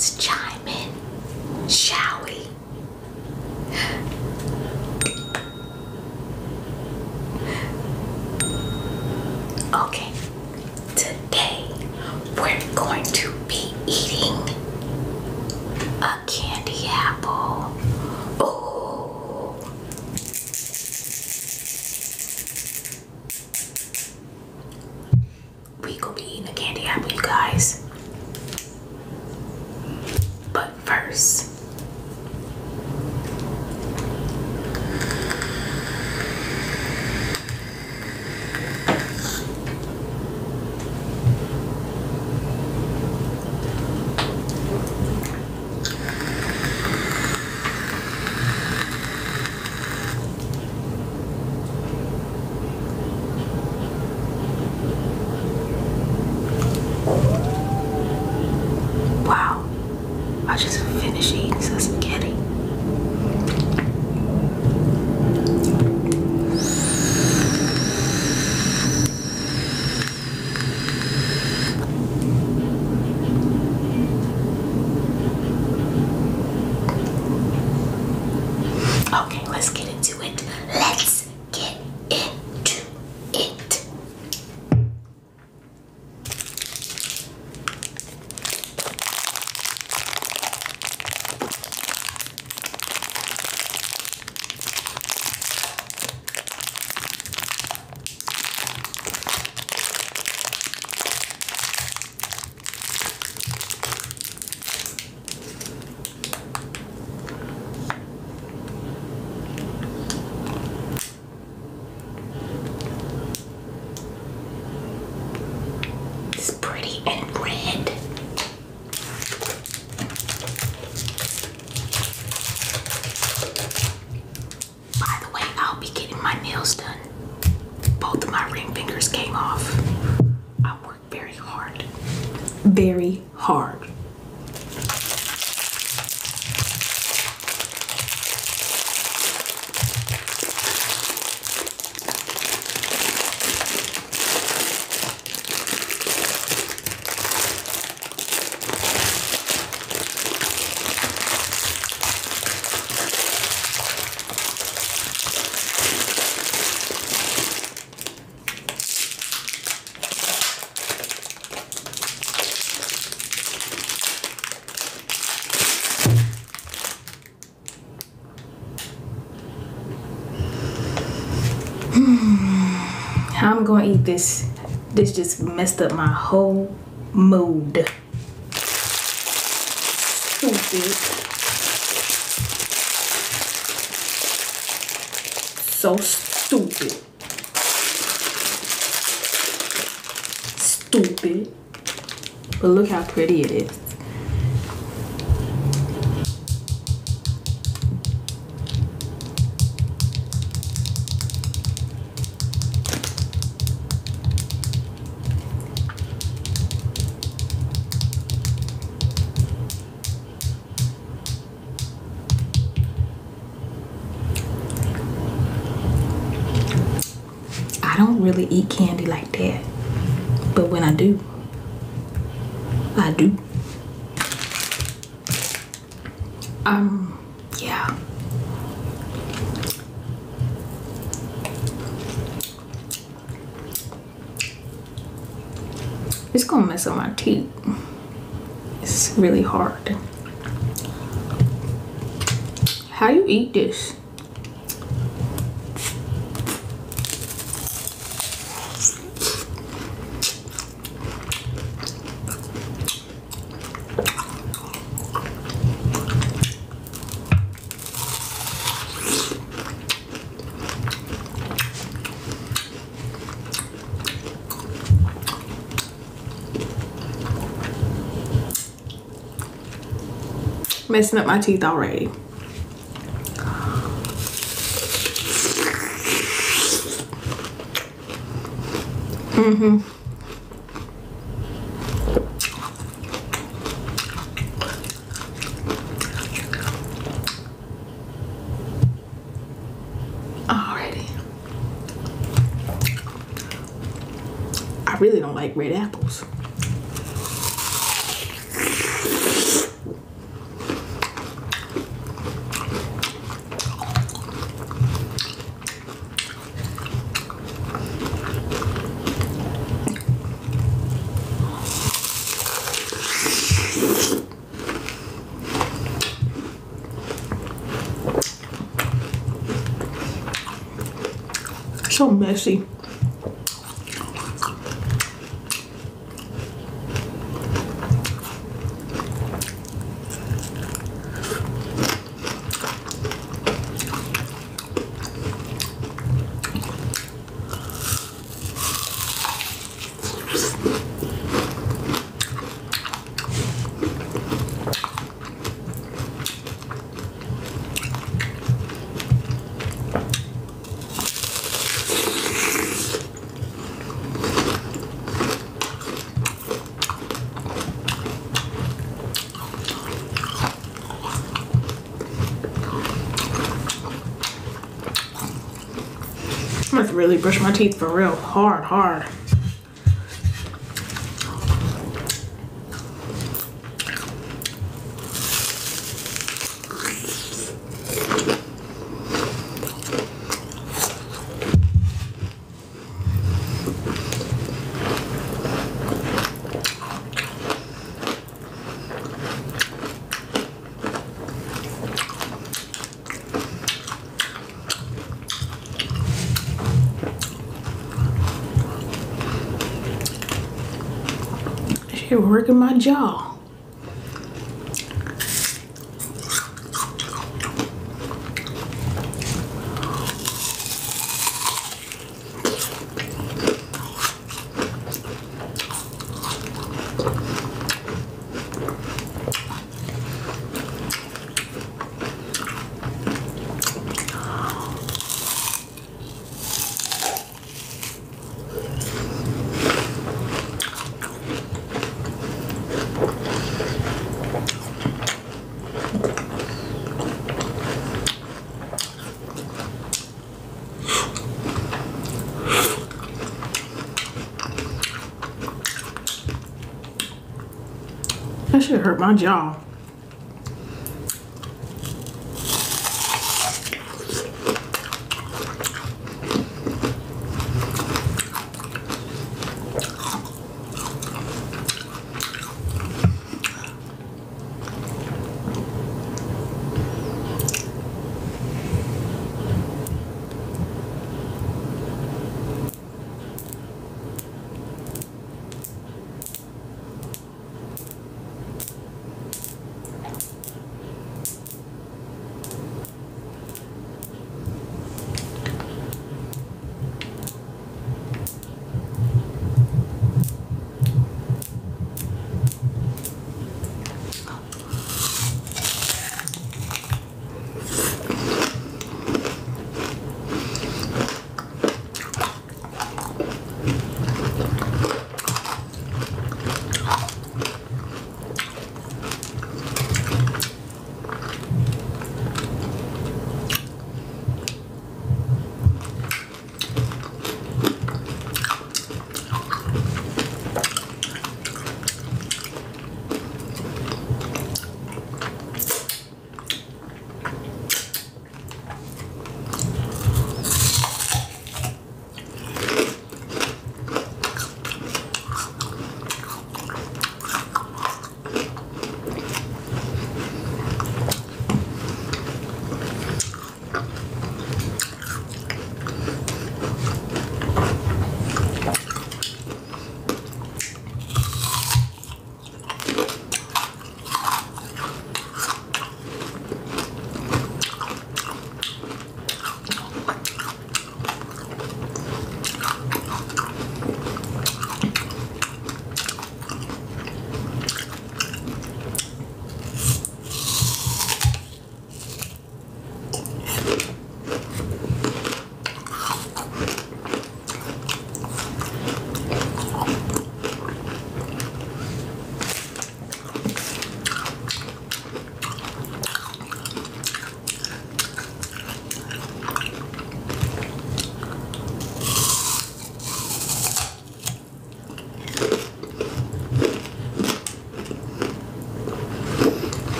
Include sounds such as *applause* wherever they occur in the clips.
Let's chime in, shall we? Okay, today we're going to be eating a candy apple. Oh, we gonna be eating a candy apple, you guys. But first, wow, I just finished eating some spaghetti. Okay, let's get into it. Let's get into it. It's pretty and red. By the way, I'll be getting my nails done. Both of my ring fingers came off. I worked very hard. Very hard. How I'm gonna eat this? This just messed up my whole mood. Stupid. So stupid. Stupid. But look how pretty it is. Really eat candy like that. But when I do, I do. Um, yeah. It's gonna mess up my teeth. It's really hard. How you eat this? messing up my teeth already. Mm-hmm. I really don't like red apples. So messy. Really brush my teeth for real hard, hard. Working my jaw. That should hurt my jaw.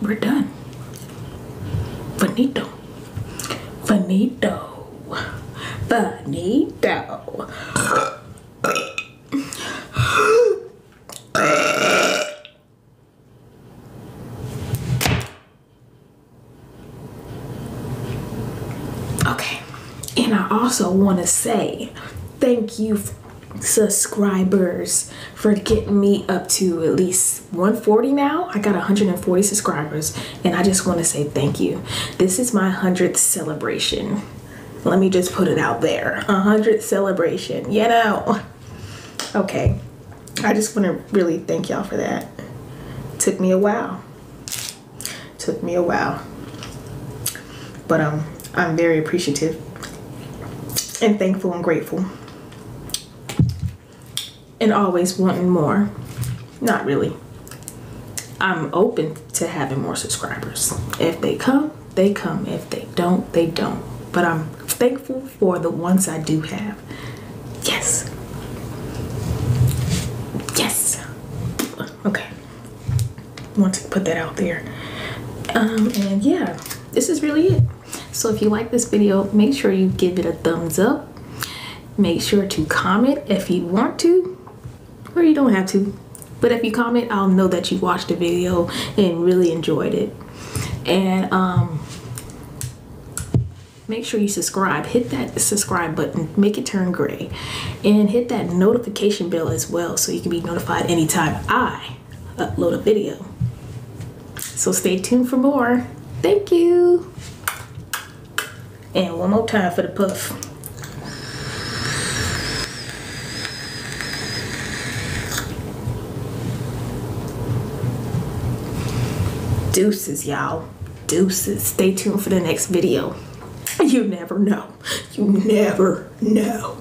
We're done. Finito. Finito. Finito. Okay. And I also want to say thank you, subscribers, for getting me up to at least 140 now. I got 140 subscribers, and I just want to say thank you. This is my 100th celebration. Let me just put it out there 100th celebration, you know. Okay. I just want to really thank y'all for that. Took me a while. Took me a while. But um I'm very appreciative and thankful and grateful. And always wanting more. Not really. I'm open to having more subscribers. If they come, they come. If they don't, they don't. But I'm thankful for the ones I do have. Yes. Yes. Okay. Want to put that out there. Um, and yeah, this is really it. So if you like this video, make sure you give it a thumbs up. Make sure to comment if you want to, or you don't have to. But if you comment, I'll know that you watched the video and really enjoyed it. And um, make sure you subscribe. Hit that subscribe button, make it turn gray, and hit that notification bell as well so you can be notified anytime I upload a video. So stay tuned for more. Thank you. And one more time for the puff. Deuces, y'all. Deuces. Stay tuned for the next video. *laughs* You never know. You never know.